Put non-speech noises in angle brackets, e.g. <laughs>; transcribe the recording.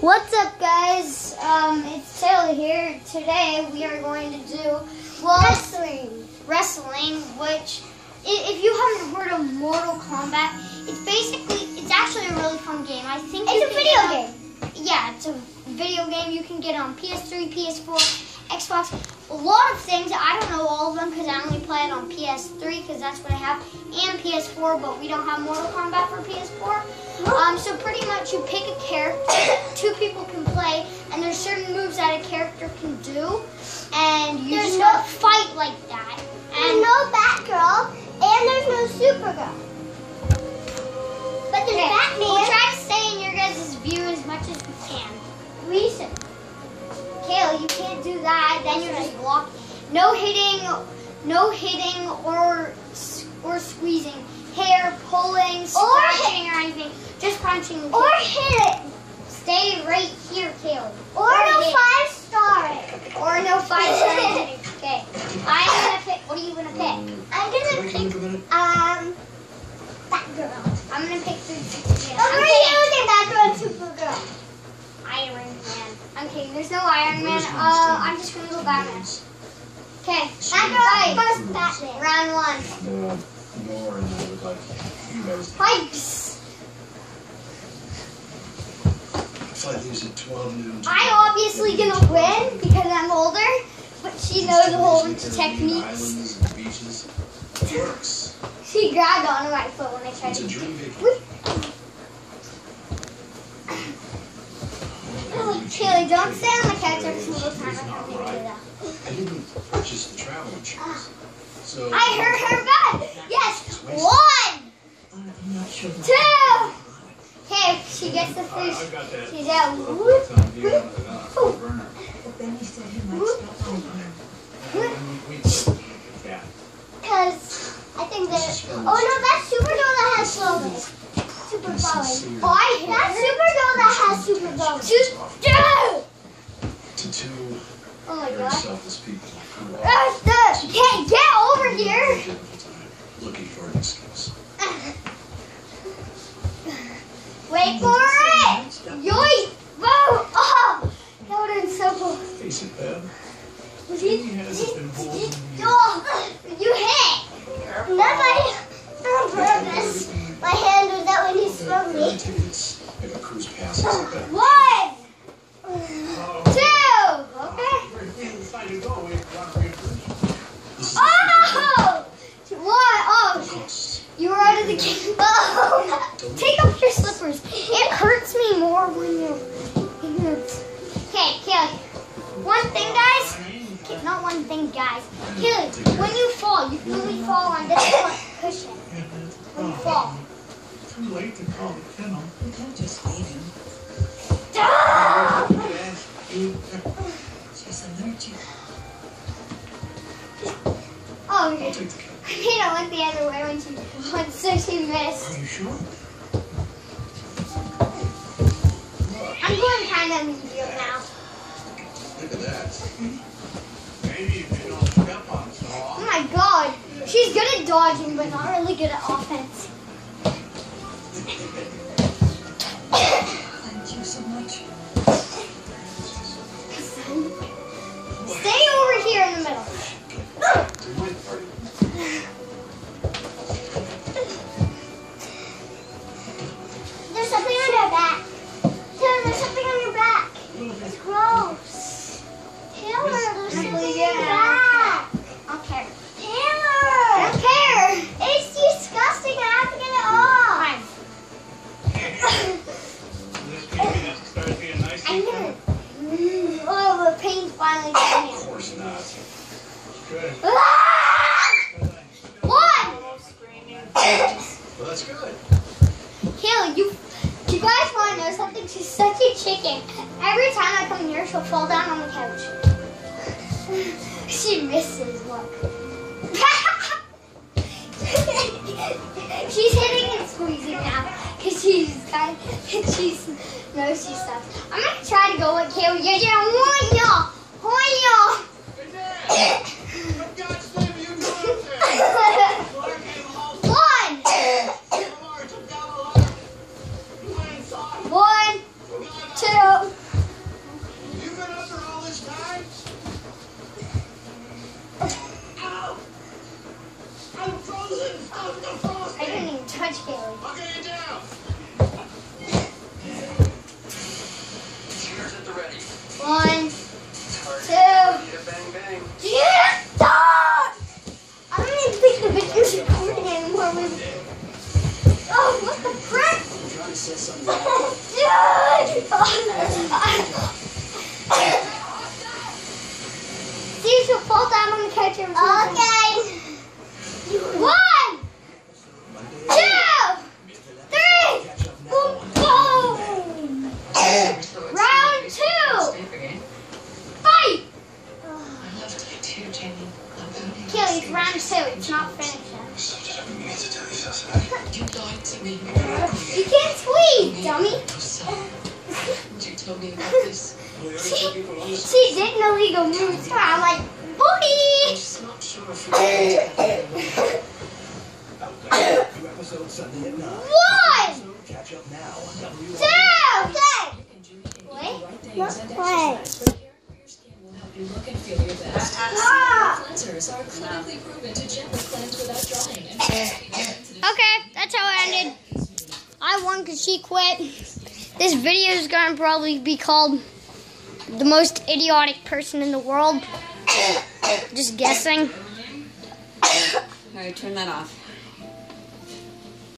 What's up, guys? Um, it's Taylor here. Today we are going to do well Wrestling. wrestling, which if you haven't heard of Mortal Kombat, it's basically it's actually a really fun game. I think It's a video game. on- Yeah, it's a video game. You can get on PS3, PS4, Xbox, a lot of things. I don't know all of them because I only play it on PS3 because that's what I have, and PS4. But we don't have Mortal Kombat for PS4. Um, so pretty much you pick a character, <coughs> two people can play, and there's certain moves that a character can do, and you There's just no- fight like that. That. Then you're just blocking. No hitting, no hitting or or squeezing, hair pulling, scratching or anything. Just punching. and or kicking. hit it. stay right here, Kayla. Or no hit. five star it. Or no five star <laughs> hitting. Okay. I'm gonna pick. What are you gonna pick? I'm gonna pick um that girl. I'm gonna pick 360. But I'm Man. There's no Iron Man. Uh, I'm just gonna go Batman. Okay. Batgirl Fight. first Batman. Round one. more, more, and I would like you guys. Fight. Fight these at 12 noon. I'm obviously gonna win because I'm older, but she knows a whole bunch of techniques. Islands and beaches. It works. She grabbed onto my foot when I tried It's a to. dream vacation. Kailey, don't stay on the couch every single time I come here. do that. I didn't purchase the travel insurance. So I heard her back. Yes. One, sure. two. Okay, she gets the I, first. I've got that. She's out. It's on video on the uh, burner. Benny said he might stop by here. And we- we- Yeah. Because I think that. Oh no, that's Supergirl that has slowness. Super falling. Oh, I hit That's her. Supergirl that has super bonus. She's dead. To two Oh my very god. selfless people who are That's the. Okay, get over here. a difficult looking for an excuse. <laughs> Wait for it. Yoink. Whoa. Oh, that would have been so cool. Face it, Beb. He hasn't been holding you. Oh, you hit. Not by on purpose. My hand was out when he struck me. Pick up cruise passes. One, Oh, two. Okay. we we decided to go. We want to reimburse. This is Oh, one. Oh, you were out of the game. Oh, take off your slippers. It hurts me more when you. It hurts. Okay, Kelly. One thing, guys. Okay, not one thing, guys. Kelly, when you fall, you only fall on this <laughs> cushion. When you fall. Too late to call the kennel. You can't just feed him. Ah! Yes, you- She's allergic. Oh, I'll okay. take the cat. I think I went the other way when she, when so she missed. Are you sure? I'm going kind of medium now. Look at that. Maybe if you don't step on it, so Oh my god. She's good at dodging, but not really good at offense. Well, that's good. Kayla, you, you guys want to know something? She's such a chicken. Every time I come near, she'll fall down on the couch. <laughs> she misses. Look. <laughs> she's hitting and squeezing now because she's kind. <laughs> She's no, she sucks. I'm gonna try to go with Kayla. Yeah, yeah, one y'all, says something. Dude! See, she'll fall down on the couch every time. Okay. One, two, three, boom, boom. Round two. Fight. Kill, it's round two. It's not finished. Something I mean to tell you, Susan. You lied to me. You can't tweet, dummy. You tell me about this. <laughs> She, did an illegal move too. I'm like, booty! I'm just not sure if we can. One! Catch up now. Two! What? What? You look and feel your best. Ah. Cleansers are clinically proven to gently cleanse without drying and Okay, that's how it ended. I won because she quit. This video is going to probably be called the most idiotic person in the world. Just guessing. All right, turn that off.